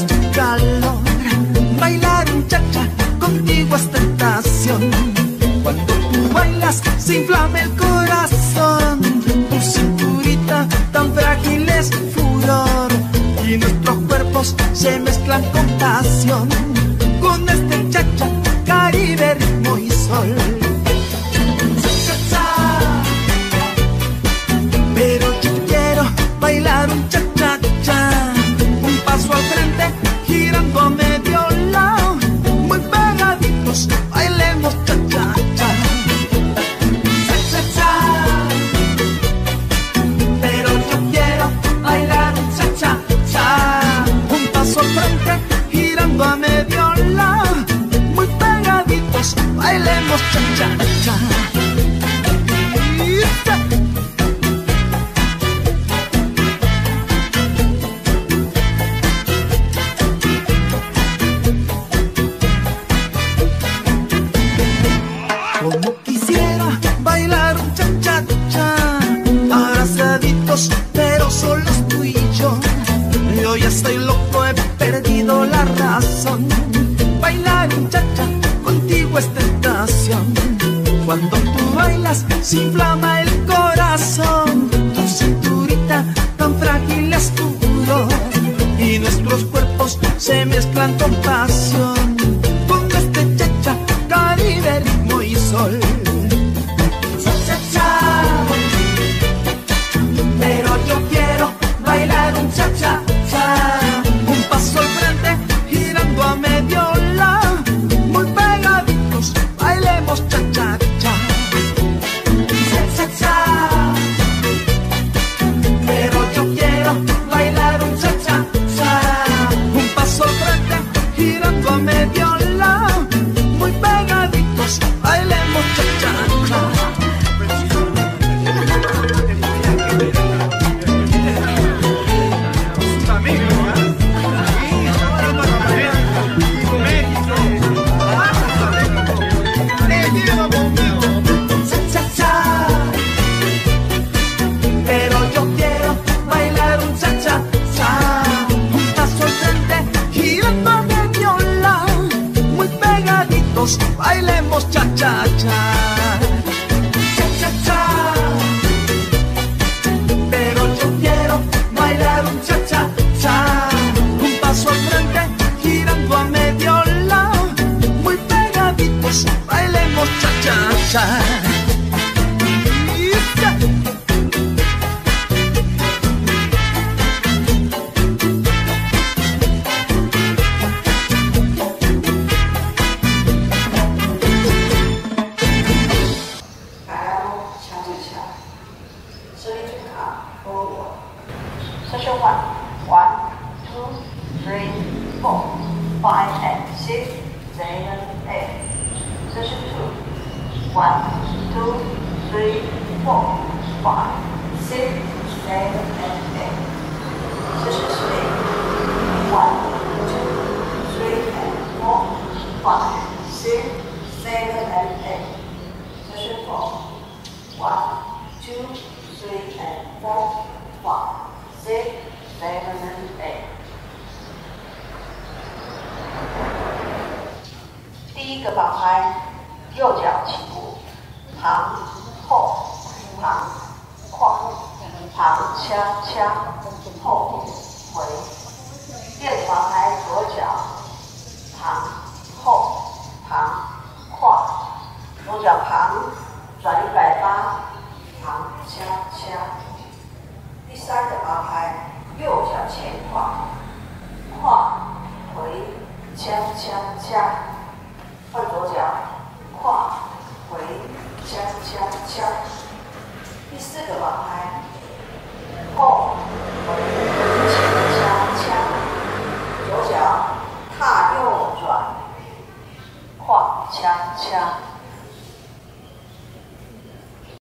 tu calor, bailar un cha-cha contigo es tentación. Cuando tú bailas se inflama el corazón, tu cinturita tan frágil es furor y nuestros cuerpos se mezclan con pasión. Pegaditos, bailemos cha-cha-cha. Cha-cha-cha. Pero yo quiero bailar un cha-cha-cha, un paso al frente, girando a medio lado, muy pegaditos, bailemos cha-cha-cha. Yeah. Como Cuando tú bailas se inflama el corazón. Tu cinturita tan frágil es tu furor Y nuestros cuerpos se mezclan con pasión bailemos cha-cha-cha. Cha-cha-cha. Pero yo quiero bailar un cha-cha-cha. Un paso al frente, girando a medio lado. Muy pegaditos, bailemos cha-cha-cha. Yeah. One, two, three, four, five, and six, seven, eight. Session two, one, two, three, four, five, six, seven, and eight. Session three, one, 一个绑拍，右脚起步，旁后旁跨，旁掐掐